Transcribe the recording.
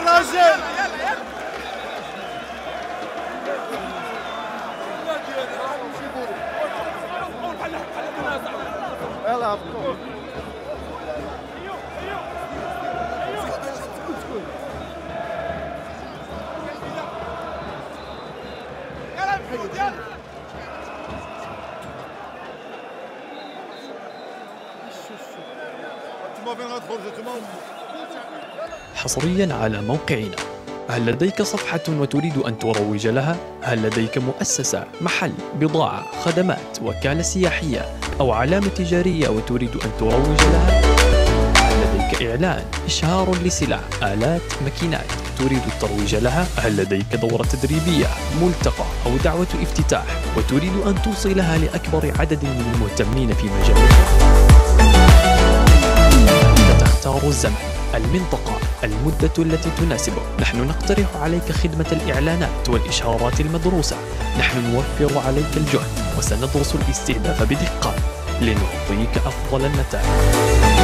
déranger. Tu m'en viendras trop, je te m'en حصريا على موقعنا هل لديك صفحة وتريد أن تروج لها؟ هل لديك مؤسسة، محل، بضاعة، خدمات، وكالة سياحية أو علامة تجارية وتريد أن تروج لها؟ هل لديك إعلان، إشهار لسلع، آلات، ماكينات تريد الترويج لها؟ هل لديك دورة تدريبية، ملتقى أو دعوة افتتاح وتريد أن توصلها لأكبر عدد من المهتمين في مجالك؟ تختار الزمن المنطقة المدة التي تناسبك نحن نقترح عليك خدمة الإعلانات والإشهارات المدروسة. نحن نوفر عليك الجهد وسندرس الاستهداف بدقة. لنعطيك أفضل النتائج